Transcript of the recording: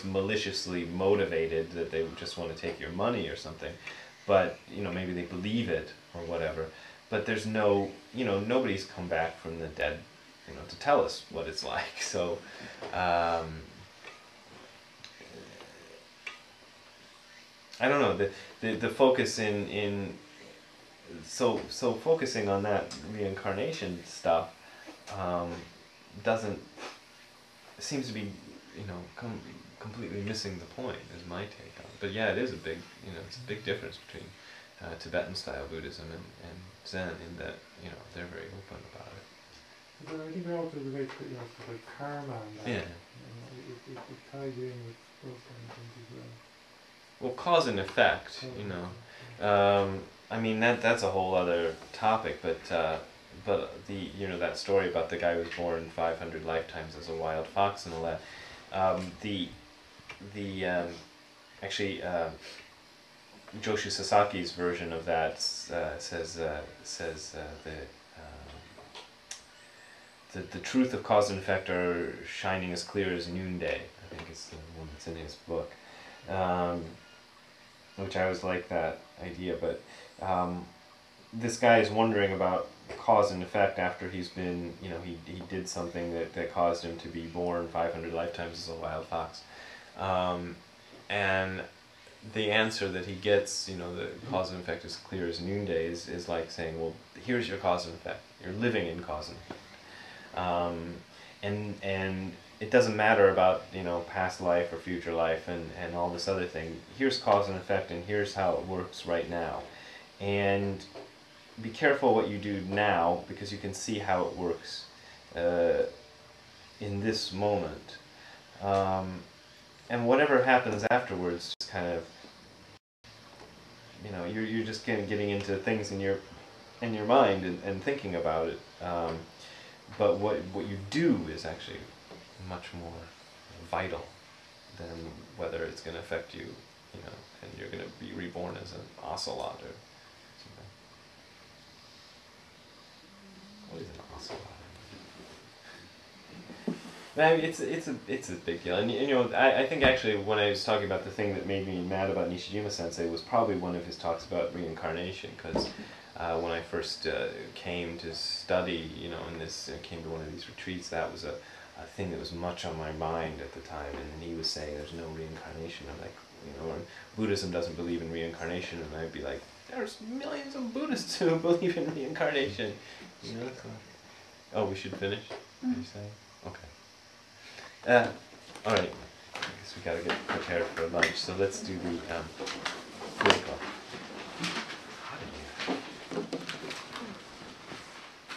it's maliciously motivated that they just want to take your money or something, but you know maybe they believe it or whatever. But there's no, you know, nobody's come back from the dead, you know, to tell us what it's like. So. Um, I don't know the, the the focus in in so so focusing on that reincarnation stuff um, doesn't seems to be you know com- completely missing the point is my take on it. But yeah, it is a big you know it's a big difference between uh, Tibetan style Buddhism and, and Zen in that you know they're very open about it. But I think we also relate to you know stuff like karma and that. Yeah. You know, it, it, it ties in with those kind of things as well. Well, cause and effect, you know. Um, I mean that that's a whole other topic, but uh, but the you know that story about the guy who was born five hundred lifetimes as a wild fox and all that. Um, the the um, actually uh, Sasaki's version of that uh, says uh, says uh, the, um, the the truth of cause and effect are shining as clear as noonday. I think it's the one that's in his book. Um, which I always like that idea. But um, this guy is wondering about cause and effect after he's been, you know, he, he did something that, that caused him to be born 500 lifetimes as a wild fox. Um, and the answer that he gets, you know, the cause and effect is clear as noonday, is, is like saying, well, here's your cause and effect. You're living in cause and effect. Um, and, and it doesn't matter about you know past life or future life and, and all this other thing. Here's cause and effect, and here's how it works right now. And be careful what you do now because you can see how it works uh, in this moment. Um, and whatever happens afterwards, just kind of you know you're you're just getting getting into things in your in your mind and, and thinking about it. Um, but what what you do is actually much more vital than whether it's going to affect you, you know, and you're going to be reborn as an ocelot or something. Mean, it's it's a it's a big deal, and, and you know, I, I think actually when I was talking about the thing that made me mad about Nishijima Sensei was probably one of his talks about reincarnation, because uh, when I first uh, came to study, you know, in this uh, came to one of these retreats, that was a a thing that was much on my mind at the time, and he was saying there's no reincarnation. I'm like, you know, Buddhism doesn't believe in reincarnation, and I'd be like, there's millions of Buddhists who believe in reincarnation. You know. Oh, we should finish. Are you saying? Okay. Uh, all right. I guess we gotta get prepared for lunch. So let's do the. Um,